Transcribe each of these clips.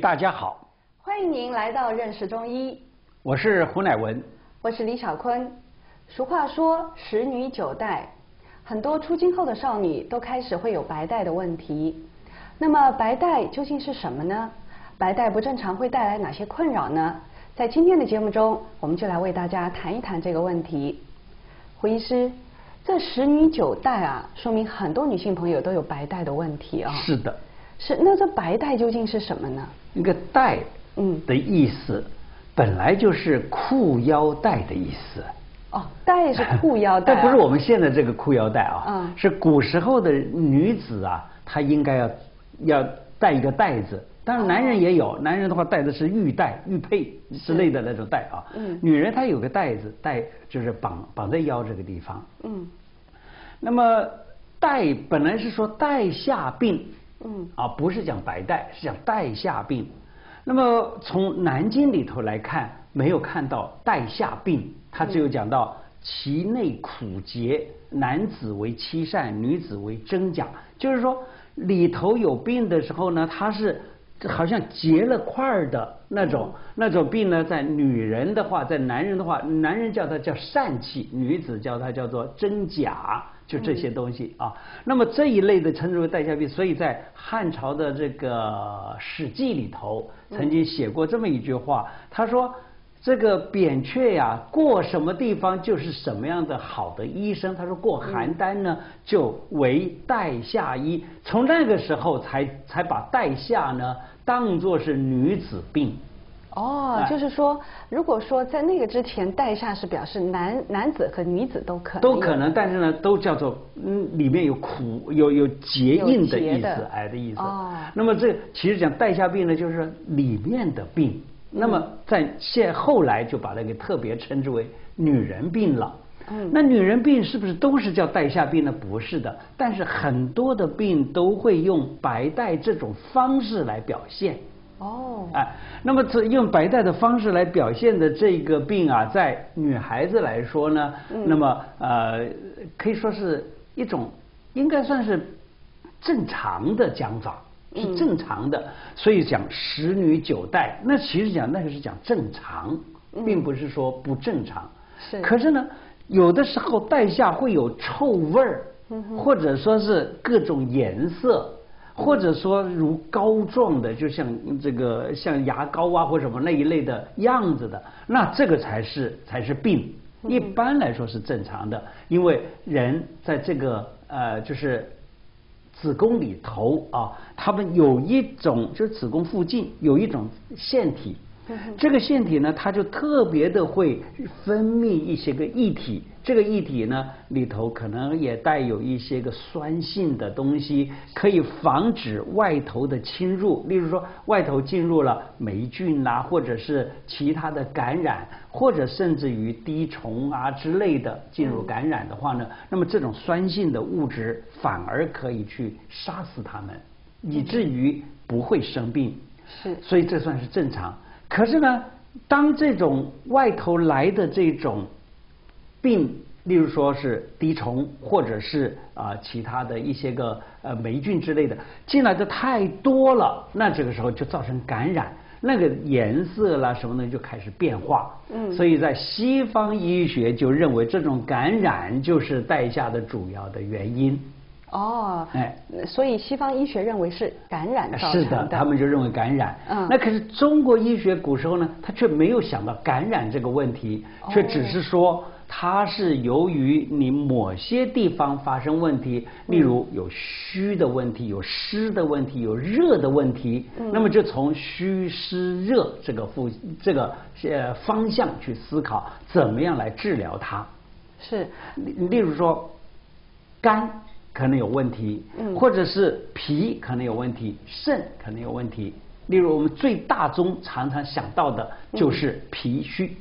大家好，欢迎您来到认识中医，我是胡乃文，我是李小坤。俗话说十女九带，很多出经后的少女都开始会有白带的问题。那么白带究竟是什么呢？白带不正常会带来哪些困扰呢？在今天的节目中，我们就来为大家谈一谈这个问题。胡医师，这十女九带啊，说明很多女性朋友都有白带的问题啊。是的。是，那这白带究竟是什么呢？那个带，嗯，的意思本来就是裤腰带的意思。哦，带是裤腰带。这不是我们现在这个裤腰带啊，嗯，是古时候的女子啊，她应该要要带一个带子。当然，男人也有，男人的话带的是玉带、玉佩之类的那种带啊。嗯。女人她有个带子，带就是绑绑在腰这个地方。嗯。那么带本来是说带下病。嗯，啊，不是讲白带，是讲带下病。那么从《南经》里头来看，没有看到带下病，它只有讲到其内苦结，男子为欺善，女子为真假。就是说里头有病的时候呢，它是好像结了块儿的那种那种病呢，在女人的话，在男人的话，男人叫它叫疝气，女子叫它叫做真假。就这些东西啊，那么这一类的称之为代下病，所以在汉朝的这个《史记》里头曾经写过这么一句话，他说这个扁鹊呀，过什么地方就是什么样的好的医生。他说过邯郸呢，就为代下医，从那个时候才才把代下呢当作是女子病。哦，就是说，如果说在那个之前，带下是表示男男子和女子都可能都可能，但是呢，都叫做嗯，里面有苦有有结印的意思，癌的意思。哦。那么这其实讲带下病呢，就是里面的病。那么在现后来就把它给特别称之为女人病了。嗯。那女人病是不是都是叫带下病呢？不是的，但是很多的病都会用白带这种方式来表现。哦，哎，那么这用白带的方式来表现的这个病啊，在女孩子来说呢，那么呃，可以说是一种应该算是正常的讲法，是正常的，所以讲十女九带，那其实讲那个是讲正常，并不是说不正常。是，可是呢，有的时候带下会有臭味儿，或者说是各种颜色。或者说如膏状的，就像这个像牙膏啊或什么那一类的样子的，那这个才是才是病。一般来说是正常的，因为人在这个呃就是子宫里头啊，他们有一种就是子宫附近有一种腺体。这个腺体呢，它就特别的会分泌一些个液体，这个液体呢里头可能也带有一些个酸性的东西，可以防止外头的侵入。例如说，外头进入了霉菌啦，或者是其他的感染，或者甚至于滴虫啊之类的进入感染的话呢，那么这种酸性的物质反而可以去杀死它们，以至于不会生病。是，所以这算是正常。可是呢，当这种外头来的这种病，例如说是滴虫，或者是啊其他的一些个呃霉菌之类的进来的太多了，那这个时候就造成感染，那个颜色啦什么的就开始变化。嗯，所以在西方医学就认为这种感染就是带下的主要的原因。哦，哎，所以西方医学认为是感染造成的，是的，他们就认为感染。嗯，那可是中国医学古时候呢，他却没有想到感染这个问题，却只是说它是由于你某些地方发生问题，例如有虚的问题、有湿的问题、有热的问题，那么就从虚湿热这个负这个呃方向去思考，怎么样来治疗它。是，例如说肝。可能有问题，或者是脾可能有问题，肾可能有问题。例如，我们最大宗常常想到的就是脾虚。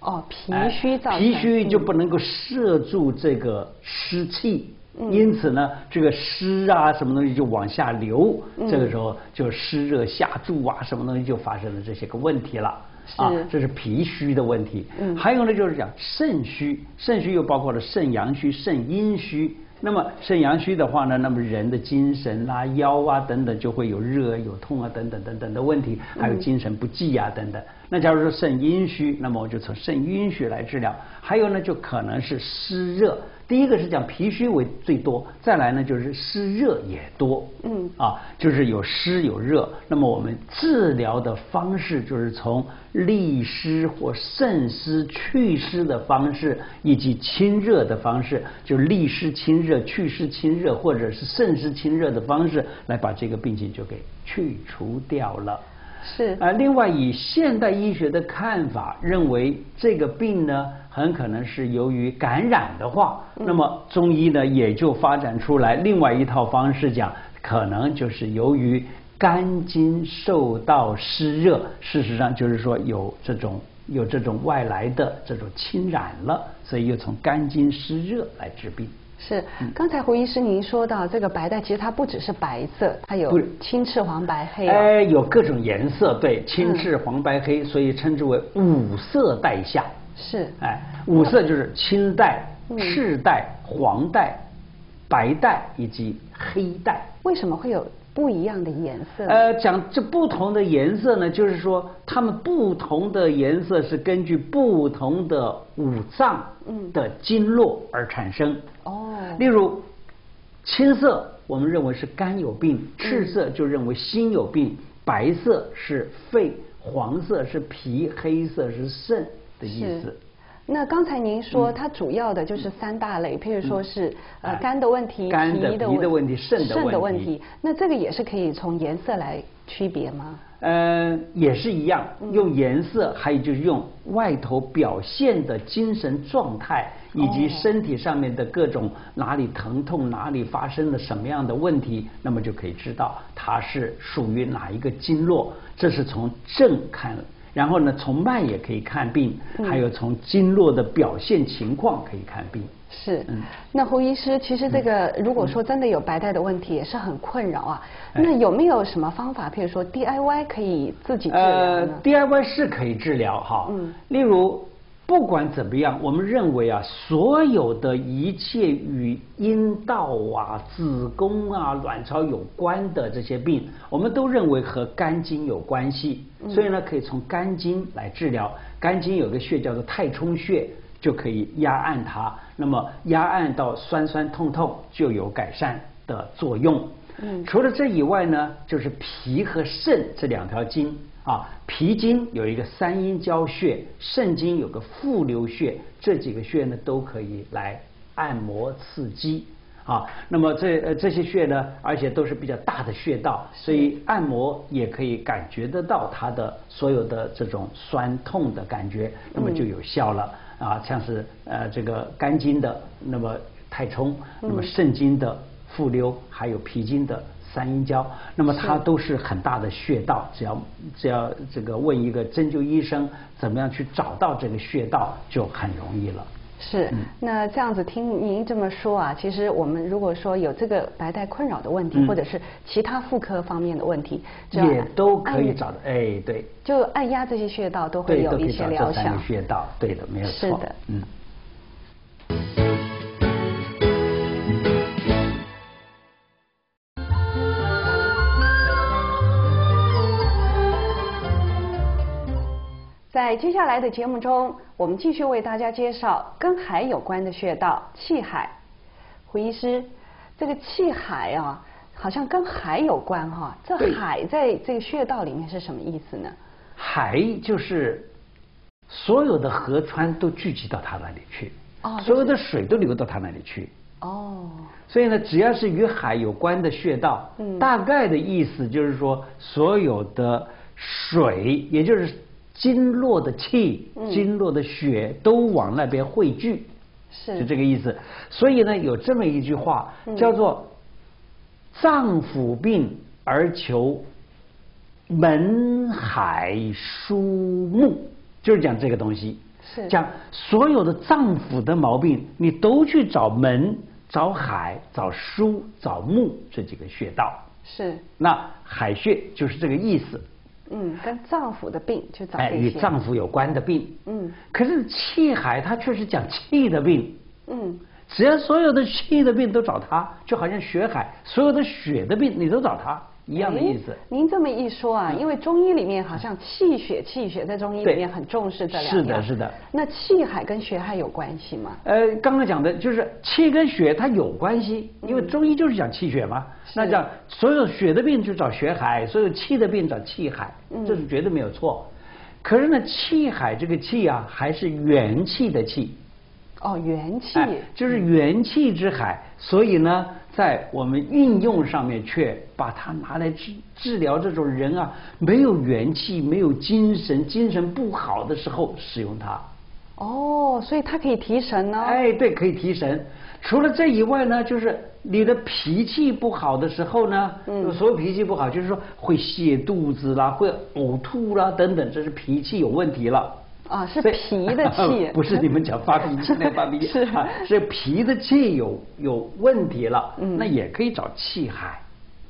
哦，脾虚造脾虚就不能够摄住这个湿气，因此呢，这个湿啊什么东西就往下流，这个时候就湿热下注啊，什么东西就发生了这些个问题了。啊，这是脾虚的问题。嗯，还有呢，就是讲肾虚，肾虚又包括了肾阳虚、肾阴虚。那么肾阳虚的话呢，那么人的精神啊、腰啊等等就会有热、有痛啊等等等等的问题，还有精神不济啊等等。那假如说肾阴虚，那么我就从肾阴虚来治疗。还有呢，就可能是湿热。第一个是讲脾虚为最多，再来呢就是湿热也多。嗯，啊，就是有湿有热。那么我们治疗的方式就是从利湿或渗湿祛湿的方式，以及清热的方式，就利湿清热、祛湿清热，或者是渗湿清热的方式，来把这个病情就给去除掉了。是啊，另外以现代医学的看法，认为这个病呢，很可能是由于感染的话，那么中医呢也就发展出来另外一套方式，讲可能就是由于肝经受到湿热，事实上就是说有这种有这种外来的这种侵染了，所以又从肝经湿热来治病。是，刚才胡医师您说到这个白带，其实它不只是白色，它有青赤黄白黑。哎，有各种颜色，对，青赤黄白黑，所以称之为五色带下。是，哎，五色就是青带、赤带、黄带、白带以及黑带。为什么会有？不一样的颜色。呃，讲这不同的颜色呢，就是说它们不同的颜色是根据不同的五脏的经络而产生。哦。例如，青色我们认为是肝有病，赤色就认为心有病，白色是肺，黄色是脾，黑色是肾的意思。那刚才您说它主要的就是三大类，譬如说是呃肝的问题、脾的问题、肾的问题。那这个也是可以从颜色来区别吗？呃，也是一样，用颜色，还有就是用外头表现的精神状态，以及身体上面的各种哪里疼痛、哪里发生了什么样的问题，那么就可以知道它是属于哪一个经络。这是从正看。然后呢，从脉也可以看病，还有从经络的表现情况可以看病。是，嗯，那胡医师，其实这个如果说真的有白带的问题，也是很困扰啊。那有没有什么方法，譬如说 DIY 可以自己治疗呢？DIY 是可以治疗哈，嗯，例如。不管怎么样，我们认为啊，所有的一切与阴道啊、子宫啊、卵巢有关的这些病，我们都认为和肝经有关系。所以呢，可以从肝经来治疗。肝经有个穴叫做太冲穴，就可以压按它。那么压按到酸酸痛痛，就有改善的作用。嗯，除了这以外呢，就是脾和肾这两条经。啊，脾经有一个三阴交穴，肾经有个复流穴，这几个穴呢都可以来按摩刺激啊。那么这呃这些穴呢，而且都是比较大的穴道，所以按摩也可以感觉得到它的所有的这种酸痛的感觉，那么就有效了啊。像是呃这个肝经的那么太冲，那么肾经的复溜，还有脾经的。三阴交，那么它都是很大的穴道，只要只要这个问一个针灸医生怎么样去找到这个穴道，就很容易了。是，那这样子听您这么说啊，其实我们如果说有这个白带困扰的问题，或者是其他妇科方面的问题，也都可以找的。哎，对，就按压这些穴道都会有一些疗效。穴道，对的，没有错。是的，嗯。在接下来的节目中，我们继续为大家介绍跟海有关的穴道——气海。胡医师，这个气海啊，好像跟海有关哈。这海在这个穴道里面是什么意思呢？海就是所有的河川都聚集到它那里去，哦，所有的水都流到它那里去。哦，所以呢，只要是与海有关的穴道，嗯，大概的意思就是说，所有的水，也就是。经络的气，经络的血都往那边汇聚，是就这个意思。所以呢，有这么一句话叫做“脏腑病而求门海疏木”，就是讲这个东西。是讲所有的脏腑的毛病，你都去找门、找海、找疏、找木这几个穴道。是那海穴就是这个意思。嗯，跟脏腑的病就找。哎，与脏腑有关的病。嗯。可是气海它确实讲气的病。嗯。只要所有的气的病都找他，就好像血海，所有的血的病你都找他。一样的意思。您这么一说啊，因为中医里面好像气血气血在中医里面很重视这两样。是的，是的。那气海跟血海有关系吗？呃，刚刚讲的就是气跟血它有关系，因为中医就是讲气血嘛。那讲所有血的病就找血海，所有气的病找气海，这是绝对没有错。可是呢，气海这个气啊，还是元气的气。哦，元气。就是元气之海，所以呢。在我们运用上面，却把它拿来治治疗这种人啊，没有元气、没有精神、精神不好的时候使用它。哦，所以它可以提神呢。哎，对，可以提神。除了这以外呢，就是你的脾气不好的时候呢，嗯，所有脾气不好，就是说会泻肚子啦，会呕吐啦等等，这是脾气有问题了。啊，是脾的 气，不是你们讲发脾气 那发脾气，是是脾的气有有问题了，那也可以找气海。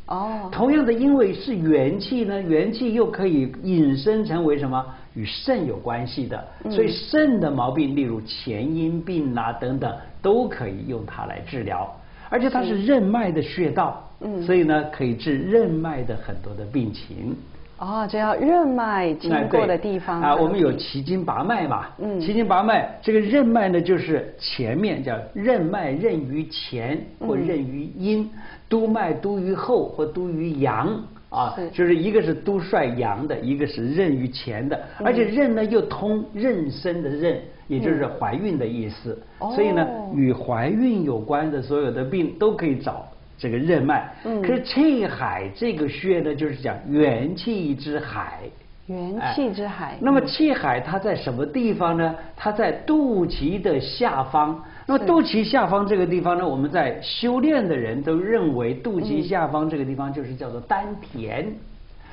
哦，同样的，因为是元气呢，元气又可以引申成为什么？与肾有关系的，所以肾的毛病，例如前阴病啊等等，都可以用它来治疗。而且它是任脉的穴道，嗯，所以呢，可以治任脉的很多的病情。哦，这要任脉经过的地方啊，我们有奇经八脉嘛。嗯，奇经八脉，这个任脉呢，就是前面叫任脉，任于前或任于阴，督脉督于后或督于阳。啊，就是一个是督率阳的，一个是任于前的，而且任呢又通妊娠的妊，也就是怀孕的意思。所以呢，与怀孕有关的所有的病都可以找。这个任脉，嗯可是气海这个穴呢，就是讲元气之海。元气之海。那么气海它在什么地方呢？它在肚脐的下方。那么肚脐下方这个地方呢，我们在修炼的人都认为肚脐下方这个地方就是叫做丹田。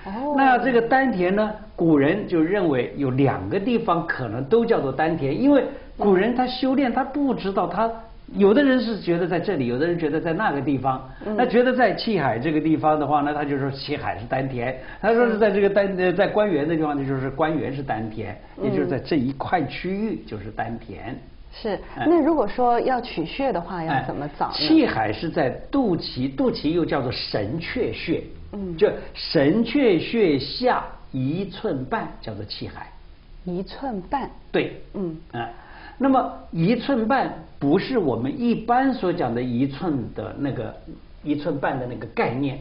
哦。那这个丹田呢，古人就认为有两个地方可能都叫做丹田，因为古人他修炼他不知道他。有的人是觉得在这里，有的人觉得在那个地方。那觉得在气海这个地方的话呢，他就说气海是丹田。他说是在这个丹呃在关元的地方呢，就是关元是丹田，也就是在这一块区域就是丹田。是。那如果说要取穴的话，要怎么找？气海是在肚脐，肚脐又叫做神阙穴。嗯。就神阙穴下一寸半叫做气海。一寸半。对。嗯。啊。那么一寸半不是我们一般所讲的一寸的那个一寸半的那个概念。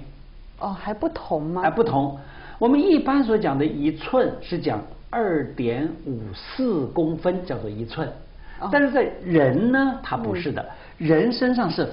哦，还不同吗？还不同。我们一般所讲的一寸是讲二点五四公分，叫做一寸。但是在人呢，它不是的，人身上是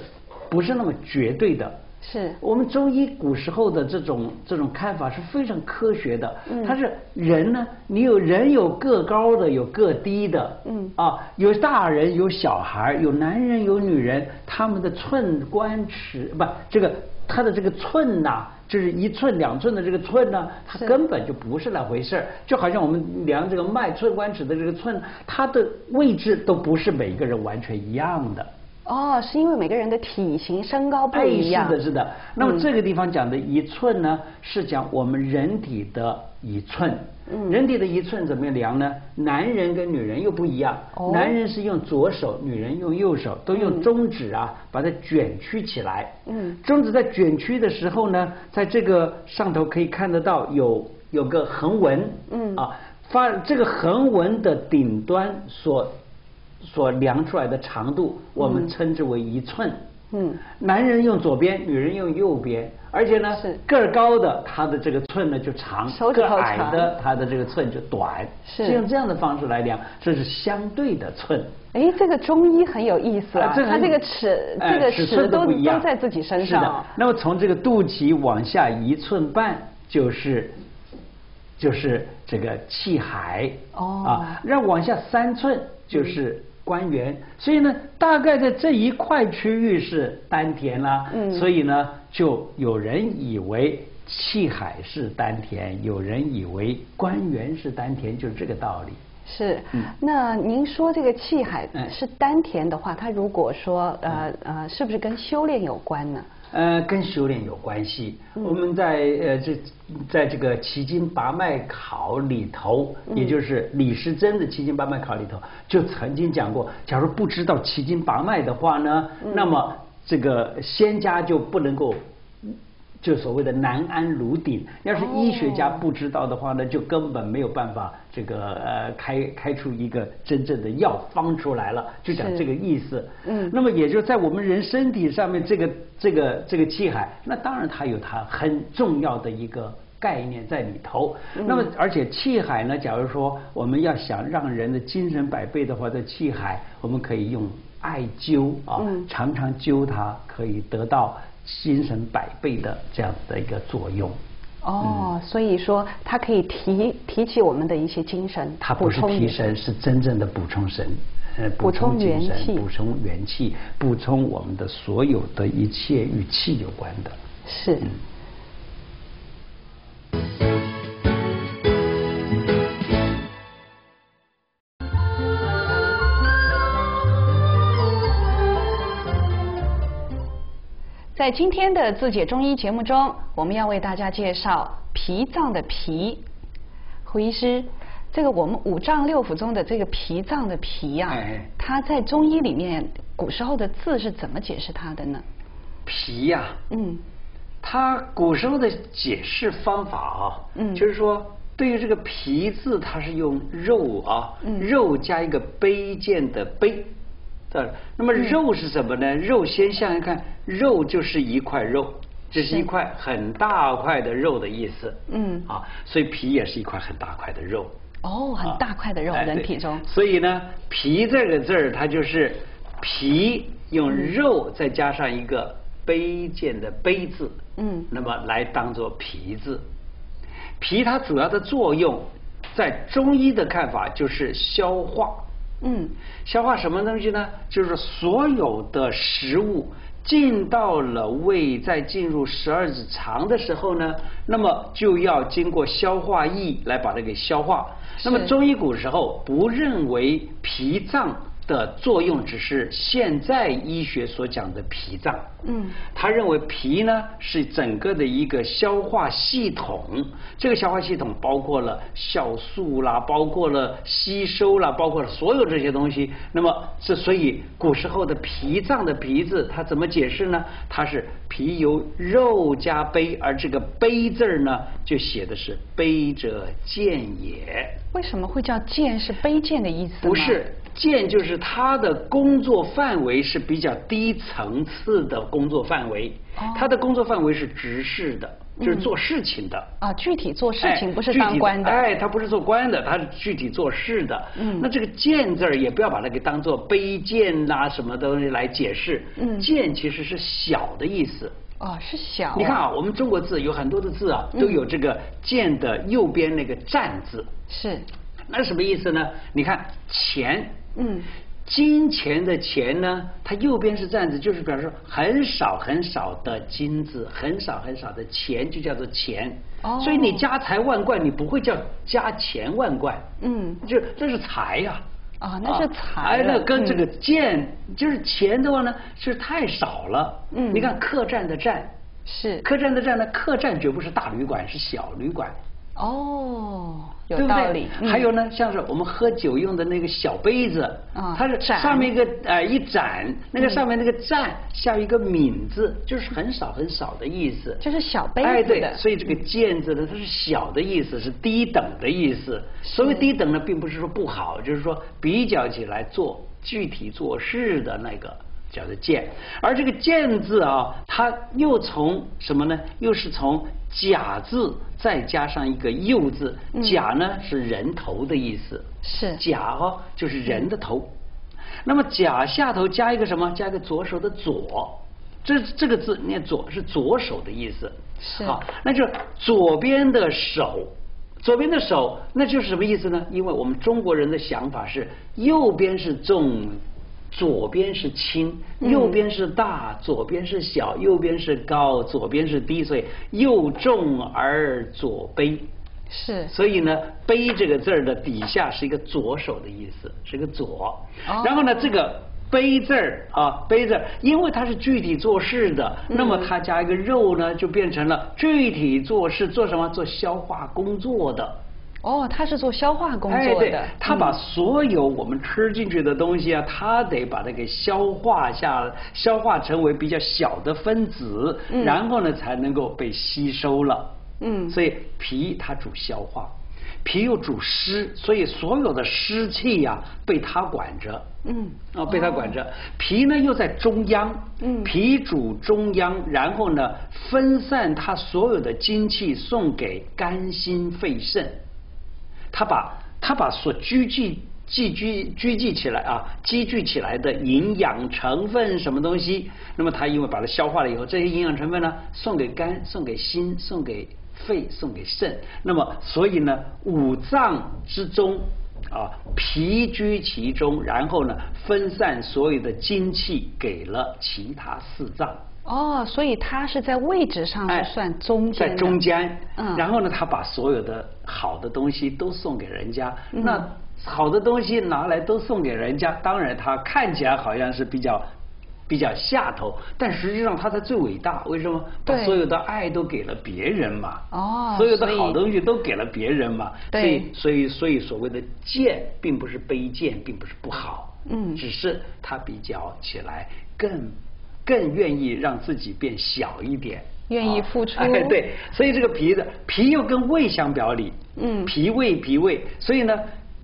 不是那么绝对的？是我们中医古时候的这种这种看法是非常科学的。嗯，它是人呢，你有人有个高的，有个低的。嗯，啊，有大人有小孩，有男人有女人，他们的寸关尺不，这个他的这个寸呐，就是一寸两寸的这个寸呢，它根本就不是那回事儿。就好像我们量这个脉寸关尺的这个寸，它的位置都不是每个人完全一样的。哦，是因为每个人的体型、身高不一样。是的，是的。那么这个地方讲的一寸呢，是讲我们人体的一寸。嗯。人体的一寸怎么量呢？男人跟女人又不一样。哦。男人是用左手，女人用右手，都用中指啊，把它卷曲起来。嗯。中指在卷曲的时候呢，在这个上头可以看得到有有个横纹。嗯。啊，发这个横纹的顶端所。所量出来的长度，我们称之为一寸。嗯，男人用左边，女人用右边，而且呢，个儿高的他的这个寸呢就长，个矮的他的这个寸就短，是。用这样的方式来量，这是相对的寸。哎，这个中医很有意思啊，他这个尺，这个尺都都在自己身上。那么从这个肚脐往下一寸半就是就是这个气海。哦，啊，让往下三寸就是。关元，所以呢，大概在这一块区域是丹田啦，嗯，所以呢，就有人以为气海是丹田，有人以为官员是丹田，就是这个道理。是，那您说这个气海是丹田的话，它如果说呃呃，是不是跟修炼有关呢？呃，跟修炼有关系。我们在呃这在这个奇经八脉考里头，也就是李时珍的奇经八脉考里头，就曾经讲过，假如不知道奇经八脉的话呢，那么这个仙家就不能够。就所谓的南安炉鼎，要是医学家不知道的话呢，就根本没有办法这个呃开开出一个真正的药方出来了，就讲这个意思。嗯，那么也就在我们人身体上面这个这个这个气海，那当然它有它很重要的一个概念在里头。那么而且气海呢，假如说我们要想让人的精神百倍的话，在气海我们可以用艾灸啊，常常灸它，可以得到。精神百倍的这样的一个作用。哦，所以说它可以提提起我们的一些精神，它不是提神，是真正的补充神，呃，补充元气，补充元气，补充我们的所有的一切与气有关的。是。在今天的自解中医节目中，我们要为大家介绍脾脏的脾。胡医师，这个我们五脏六腑中的这个脾脏的脾啊，它在中医里面古时候的字是怎么解释它的呢？脾呀，嗯，它古时候的解释方法啊，嗯，就是说对于这个脾字，它是用肉啊，肉加一个卑贱的卑。那么肉是什么呢？肉先想想看，肉就是一块肉，这是一块很大块的肉的意思。嗯，啊，所以皮也是一块很大块的肉。哦，很大块的肉，人体中。所以呢，皮这个字儿，它就是皮用肉再加上一个卑贱的卑字。嗯，那么来当做皮字。皮它主要的作用，在中医的看法就是消化。嗯，消化什么东西呢？就是所有的食物进到了胃，在进入十二指肠的时候呢，那么就要经过消化液来把它给消化。那么中医古时候不认为脾脏。的作用只是现在医学所讲的脾脏。嗯，他认为脾呢是整个的一个消化系统，这个消化系统包括了酵素啦，包括了吸收啦，包括了所有这些东西。那么，这所以古时候的脾脏的脾字，它怎么解释呢？它是脾由肉加卑，而这个卑字呢，就写的是卑者贱也。为什么会叫贱？是卑贱的意思不是。见就是他的工作范围是比较低层次的工作范围，他的工作范围是直视的，就是做事情的。啊，具体做事情不是当官的。哎，他不是做官的，他是具体做事的。嗯。那这个贱字儿也不要把它给当做卑贱呐什么东西来解释。嗯。贱其实是小的意思。哦，是小。你看啊，我们中国字有很多的字啊，都有这个贱的右边那个站字。是。那什么意思呢？你看钱。嗯，金钱的钱呢，它右边是这样子，就是表示很少很少的金子，很少很少的钱，就叫做钱。哦，所以你家财万贯，你不会叫家钱万贯。嗯，就这是财呀。啊，那是财。哎，那跟这个贱就是钱的话呢，是太少了。嗯，你看客栈的栈是客栈的栈呢，客栈绝不是大旅馆，是小旅馆。哦，有道理。还有呢，像是我们喝酒用的那个小杯子，它是上面一个呃一盏，那个上面那个盏”像一个皿字，就是很少很少的意思。就是小杯子哎，对，所以这个贱字呢，它是小的意思，是低等的意思。所谓低等呢，并不是说不好，就是说比较起来做具体做事的那个。叫做剑，而这个剑字啊，它又从什么呢？又是从甲字再加上一个右字，甲呢是人头的意思，是甲哦，就是人的头。那么甲下头加一个什么？加一个左手的左，这这个字念左是左手的意思，是好，那就左边的手，左边的手，那就是什么意思呢？因为我们中国人的想法是右边是重。左边是轻，右边是大；左边是小，右边是高；左边是低，所以右重而左卑。是。所以呢，卑这个字儿的底下是一个左手的意思，是个左。然后呢，这个卑字儿啊，卑字，因为它是具体做事的，那么它加一个肉呢，就变成了具体做事，做什么？做消化工作的。哦，他是做消化工作的。他把所有我们吃进去的东西啊，他得把它给消化下，消化成为比较小的分子，然后呢才能够被吸收了。嗯。所以脾它主消化。脾又主湿，所以所有的湿气呀被它管着。嗯，啊，被它管着。脾呢又在中央。嗯。脾主中央，然后呢分散它所有的精气送给肝心肺肾。他把他把所聚集积聚聚集起来啊，积聚起来的营养成分什么东西，那么他因为把它消化了以后，这些营养成分呢送给肝，送给心，送给。肺送给肾，那么所以呢，五脏之中啊，脾居其中，然后呢，分散所有的精气给了其他四脏。哦，所以他是在位置上是算中间。在中间，嗯，然后呢，他把所有的好的东西都送给人家。那好的东西拿来都送给人家，当然他看起来好像是比较。比较下头，但实际上他才最伟大。为什么？把所有的爱都给了别人嘛。哦。所有的好东西都给了别人嘛。对。所以，所以，所以，所谓的贱，并不是卑贱，并不是不好。嗯。只是他比较起来更更愿意让自己变小一点。愿意付出。哎，对。所以这个脾的脾又跟胃相表里。嗯。脾胃脾胃，所以呢。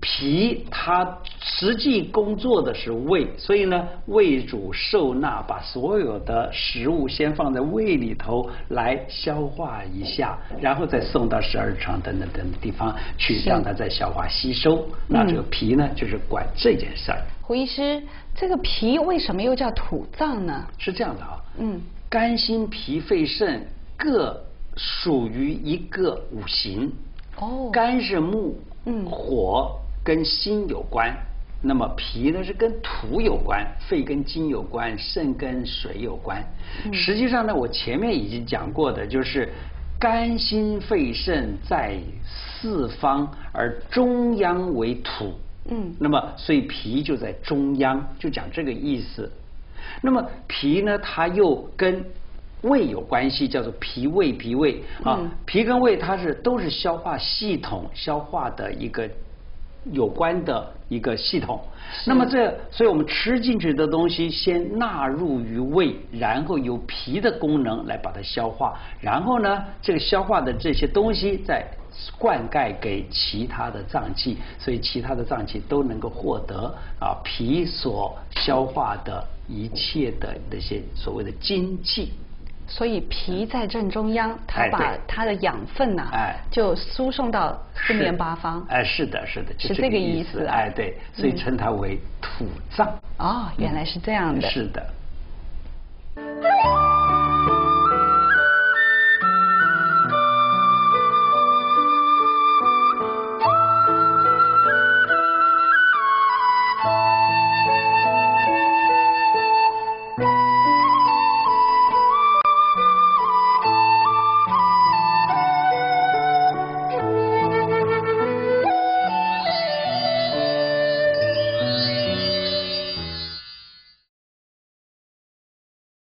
脾它实际工作的是胃，所以呢，胃主受纳，把所有的食物先放在胃里头来消化一下，然后再送到十二指肠等等等地方去，让它再消化吸收。那这个脾呢，就是管这件事儿。胡医师，这个脾为什么又叫土脏呢？是这样的啊，嗯，肝、心、脾、肺、肾各属于一个五行。哦，肝是木，嗯，火。跟心有关，那么脾呢是跟土有关，肺跟金有关，肾跟水有关。实际上呢，我前面已经讲过的，就是肝、心、肺、肾在四方，而中央为土。嗯，那么所以脾就在中央，就讲这个意思。那么脾呢，它又跟胃有关系，叫做脾胃，脾胃啊，脾跟胃它是都是消化系统消化的一个。有关的一个系统，那么这，所以我们吃进去的东西先纳入于胃，然后由脾的功能来把它消化，然后呢，这个消化的这些东西再灌溉给其他的脏器，所以其他的脏器都能够获得啊脾所消化的一切的那些所谓的精气。所以脾在正中央，它把它的养分呐，就输送到四面八方。哎，是的，是的，是这个意思。哎，对，所以称它为土脏。哦，原来是这样的。是的。